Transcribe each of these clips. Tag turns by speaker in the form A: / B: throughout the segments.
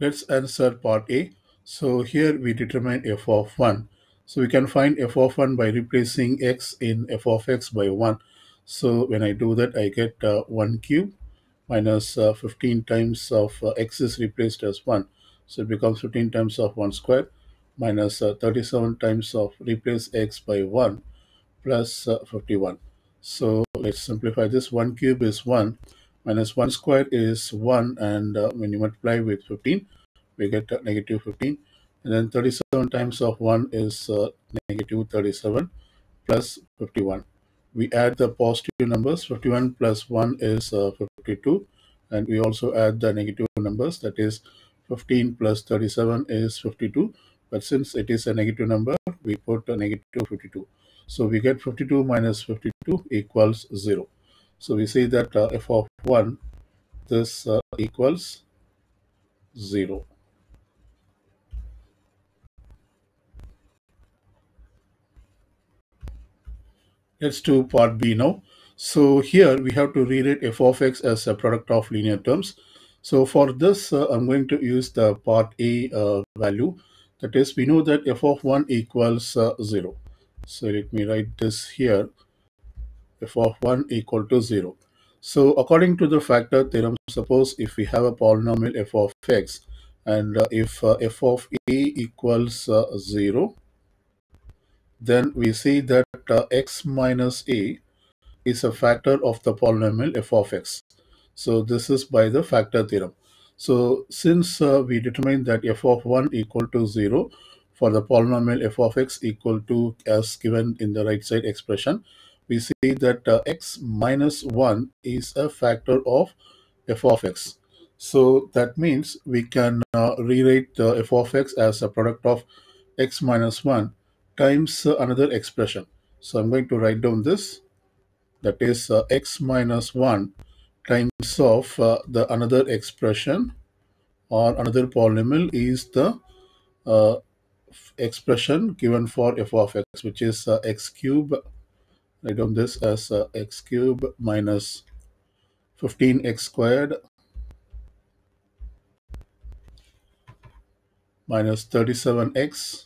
A: Let's answer part A. So here we determine f of 1. So we can find f of 1 by replacing x in f of x by 1. So when I do that, I get uh, 1 cube minus uh, 15 times of uh, x is replaced as 1. So it becomes 15 times of 1 square minus uh, 37 times of replace x by 1 plus, uh, 51. So let's simplify this. 1 cube is 1 minus 1 square is 1 and uh, when you multiply with 15 we get uh, negative 15 and then 37 times of 1 is uh, negative 37 plus 51 we add the positive numbers. 51 plus 1 is uh, 52 and we also add the negative numbers. That is 15 plus 37 is 52 but since it is a negative number we put a negative 52 so we get 52 minus 52 equals 0 so we say that uh, f of 1 this uh, equals 0 Let's do part B now. So here we have to rewrite f of x as a product of linear terms. So for this, uh, I'm going to use the part A uh, value. That is, we know that f of 1 equals uh, 0. So let me write this here. F of 1 equal to 0. So according to the factor theorem, suppose if we have a polynomial f of x and uh, if uh, f of a equals uh, 0, then we see that uh, x minus a is a factor of the polynomial f of x. So this is by the factor theorem. So since uh, we determine that f of 1 equal to 0 for the polynomial f of x equal to as given in the right side expression, we see that uh, x minus 1 is a factor of f of x. So that means we can uh, rewrite the f of x as a product of x minus 1 times uh, another expression. So I'm going to write down this that is uh, x minus 1 times of uh, the another expression or another polynomial is the uh, expression given for f of x which is uh, x cube write down this as uh, x cube minus 15x squared minus 37x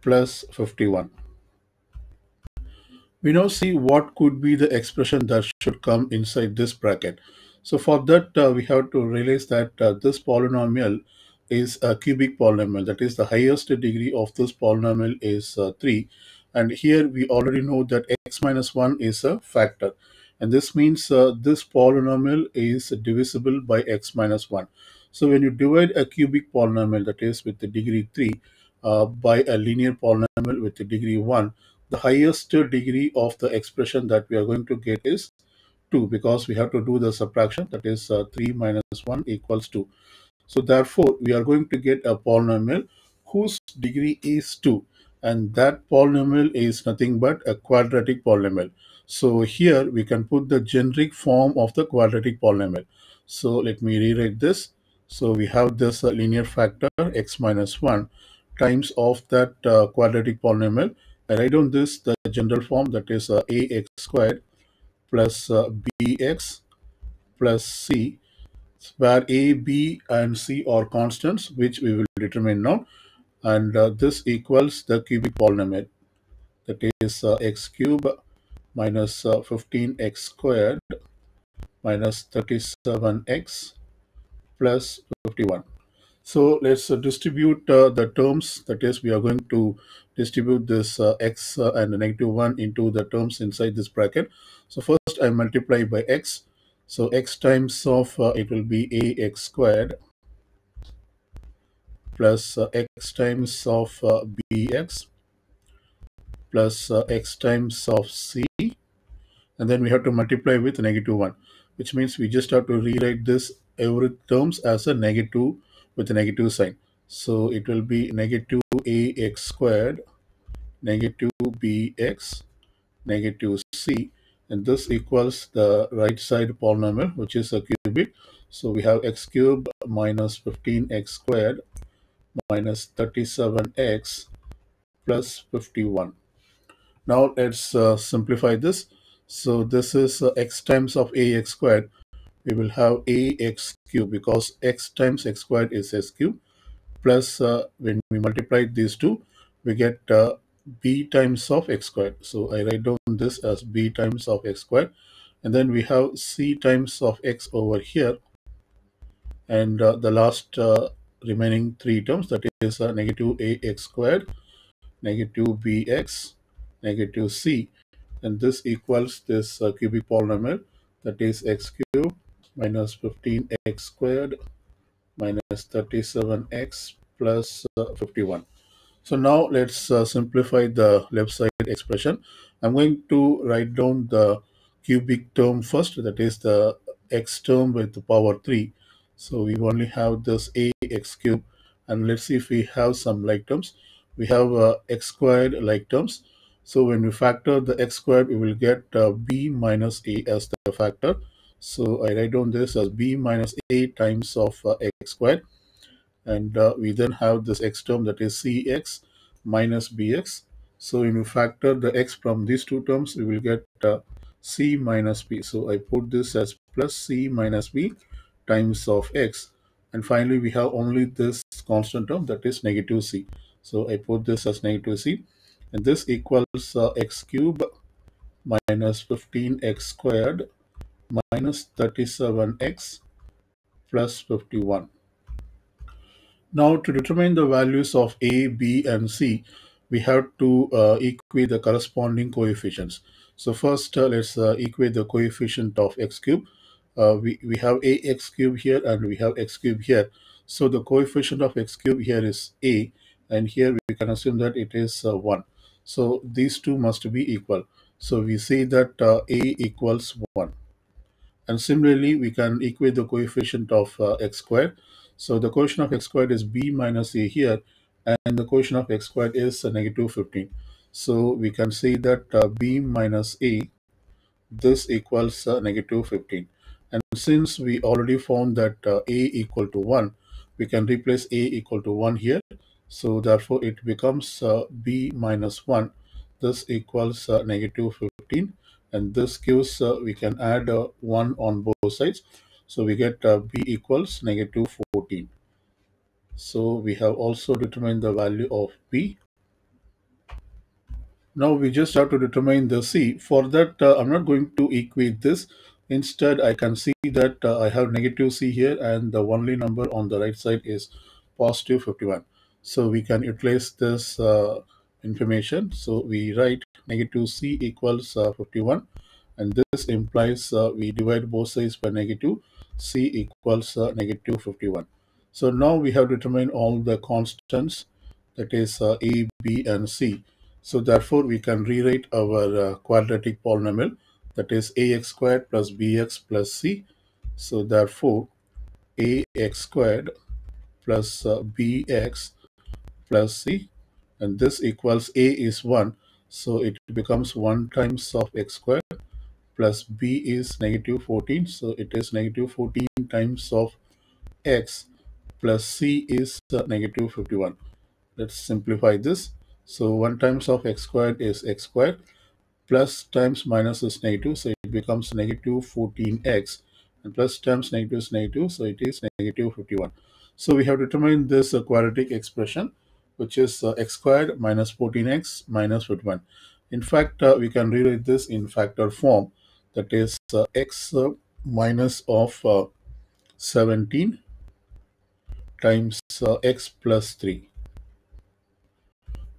A: plus 51 we now see what could be the expression that should come inside this bracket. So for that, uh, we have to realize that uh, this polynomial is a cubic polynomial. That is the highest degree of this polynomial is uh, 3. And here we already know that x minus 1 is a factor. And this means uh, this polynomial is divisible by x minus 1. So when you divide a cubic polynomial, that is with the degree 3, uh, by a linear polynomial with the degree 1, the highest degree of the expression that we are going to get is 2 because we have to do the subtraction that is uh, 3 minus 1 equals 2. So therefore, we are going to get a polynomial whose degree is 2 and that polynomial is nothing but a quadratic polynomial. So here we can put the generic form of the quadratic polynomial. So let me rewrite this. So we have this uh, linear factor x minus 1 times of that uh, quadratic polynomial I write down this the general form that is uh, ax squared plus uh, bx plus c where a, b and c are constants which we will determine now and uh, this equals the cubic polynomial that is uh, x cube minus 15x uh, squared minus 37x plus 51 so let's uh, distribute uh, the terms. That is, we are going to distribute this uh, x uh, and negative 1 into the terms inside this bracket. So first I multiply by x. So x times of uh, it will be ax squared plus uh, x times of bx plus x times of c and then we have to multiply with negative 1 which means we just have to rewrite this every terms as a negative with a negative sign. So it will be negative ax squared, negative bx, negative c, and this equals the right side polynomial, which is a cubic. So we have x cubed minus 15x squared minus 37x plus 51. Now let's uh, simplify this. So this is uh, x times of ax squared we will have ax cubed because x times x squared is s cube plus uh, when we multiply these two, we get uh, b times of x squared. So I write down this as b times of x squared. And then we have c times of x over here. And uh, the last uh, remaining three terms, that is uh, negative ax squared, negative bx, negative c. And this equals this uh, cubic polynomial, that is x cubed minus 15x squared minus 37x plus, uh, 51. So now let's uh, simplify the left side expression. I'm going to write down the cubic term first, that is the x term with the power 3. So we only have this ax cube and let's see if we have some like terms. We have uh, x squared like terms. So when we factor the x squared, we will get uh, b minus a as the factor. So I write down this as b minus a times of uh, x squared and uh, we then have this x term that is cx minus bx. So when we factor the x from these two terms, we will get uh, c minus b. So I put this as plus c minus b times of x. And finally, we have only this constant term that is negative c. So I put this as negative c. And this equals uh, x cube minus 15x squared minus 37x plus 51. Now to determine the values of a, b and c, we have to uh, equate the corresponding coefficients. So first uh, let's uh, equate the coefficient of x cube. Uh, we, we have ax cube here and we have x cube here. So the coefficient of x cube here is a and here we can assume that it is uh, 1. So these two must be equal. So we say that uh, a equals 1. And similarly, we can equate the coefficient of x squared. So the coefficient of x squared is b minus a here, and the coefficient of x squared is negative 15. So we can say that uh, b minus a, this equals uh, negative 15. And since we already found that uh, a equal to 1, we can replace a equal to 1 here. So therefore it becomes uh, b minus 1. This equals uh, negative 15 and this gives uh, we can add uh, 1 on both sides so we get uh, b equals negative 14 so we have also determined the value of b. Now we just have to determine the c. For that uh, i'm not going to equate this. Instead i can see that uh, i have negative c here and the only number on the right side is positive 51 so we can utilize this uh, information. So we write negative c equals uh, 51 and this implies uh, we divide both sides by negative c equals uh, negative 51 so now we have determined all the constants that is uh, a b and c. So therefore we can rewrite our uh, quadratic polynomial that is ax squared plus bx plus c. So therefore ax squared plus uh, bx plus c and this equals a is 1 so it becomes 1 times of x squared plus b is negative 14 so it is negative 14 times of x plus c is uh, negative 51 let's simplify this. So 1 times of x squared is x squared plus times minus is negative so it becomes negative 14x and plus times negative is negative so it is negative 51 so we have determined this uh, quadratic expression which is uh, x squared minus 14x minus 51 in fact uh, we can rewrite this in factor form that is uh, x uh, minus of uh, 17 times uh, x plus 3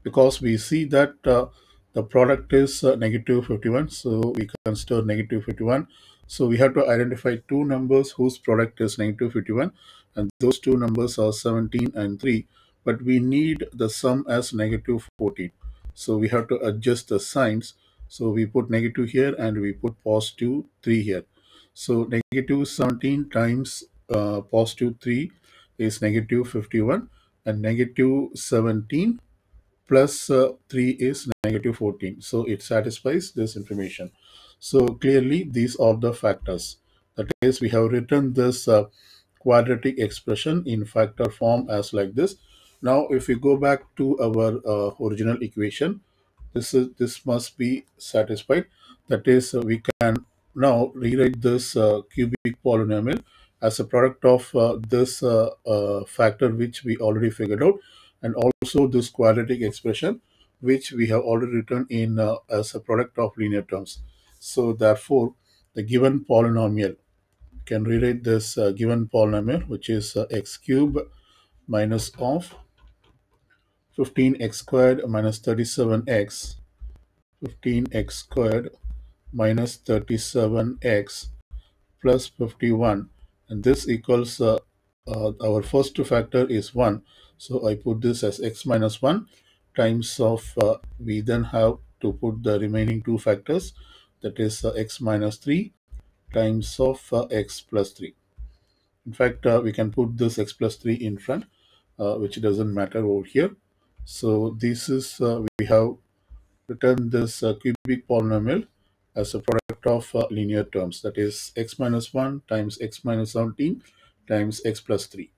A: because we see that the product is negative 51 so we consider negative 51 so we have to identify two numbers whose product is negative 51 and those two numbers are 17 and 3 but we need the sum as negative 14 so we have to adjust the signs so we put negative here and we put positive 3 here. So negative 17 times uh, positive 3 is negative 51 and negative 17 plus uh, 3 is negative 14 so it satisfies this information. So clearly these are the factors. That is we have written this uh, quadratic expression in factor form as like this. Now if we go back to our uh, original equation this is this must be satisfied that is uh, we can now rewrite this uh, cubic polynomial as a product of uh, this uh, uh, factor which we already figured out and also this quadratic expression which we have already written in uh, as a product of linear terms. So therefore, the given polynomial can rewrite this given polynomial which is x cube minus of 15x squared minus 37x 15x squared minus 37x plus 51 and this equals uh, uh, our first factor is 1 so I put this as x minus 1 times of uh, we then have to put the remaining two factors that is uh, x minus 3 times of uh, x plus 3 in fact uh, we can put this x plus 3 in front which doesn't matter over here so this is uh, we have written this uh, cubic polynomial as a product of uh, linear terms. That is x minus 1 times x minus 17 times x plus 3